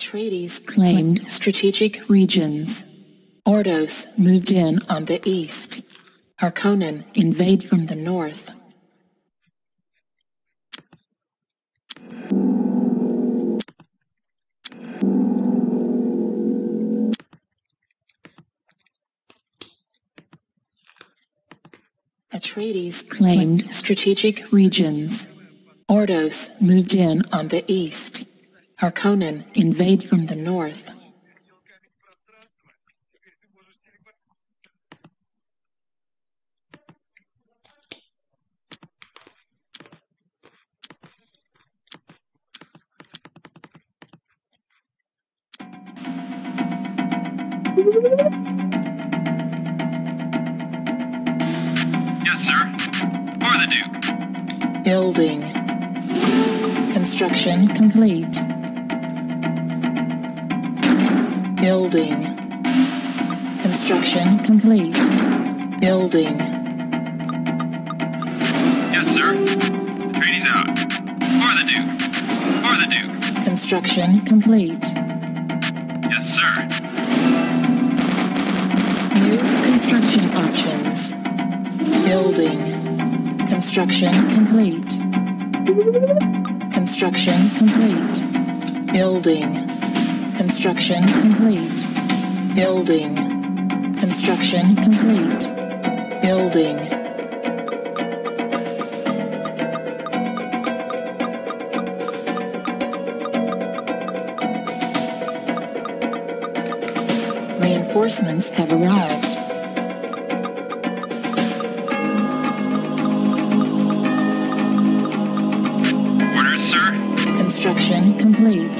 Atreides claimed strategic regions. Ordos moved in on the east. Harkonnen invade from the north. Atreides claimed strategic regions. Ordos moved in on the east. Harkonnen invade from the north. Yes, sir. For the Duke. Building. Construction complete. Building. Construction complete. Building. Yes, sir. Trainees out. For the Duke. For the Duke. Construction complete. Yes, sir. New construction options. Building. Construction complete. Construction complete. Building. Construction complete. Building. Construction complete. Building. Reinforcements have arrived. Orders, sir. Construction complete.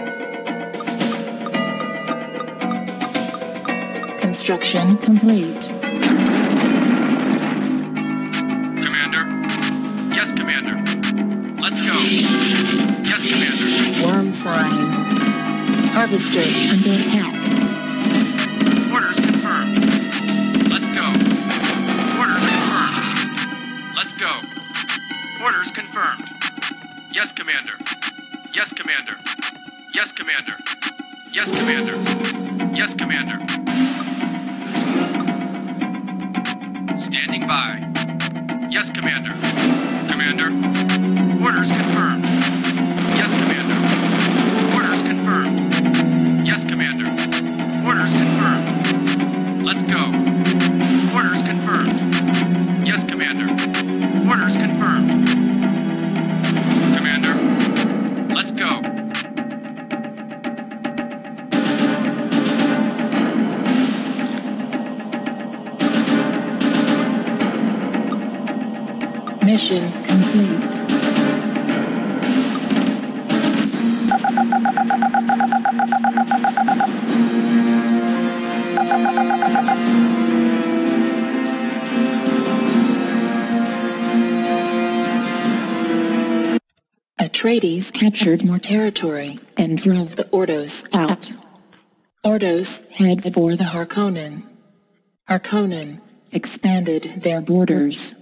Construction complete. Commander. Yes, Commander. Let's go. Yes, Commander. Worm sign. Harvester under attack. Orders confirmed. Let's go. Orders confirmed. Let's go. Orders confirmed. Yes, Commander. Yes, Commander. Yes, Commander. Yes, Commander. Yes, Commander. By. Yes, Commander. Commander. Orders confirmed. Mission complete. Atreides captured more territory and drove the Ordos out. Ordos head for the Harkonnen. Harkonnen expanded their borders.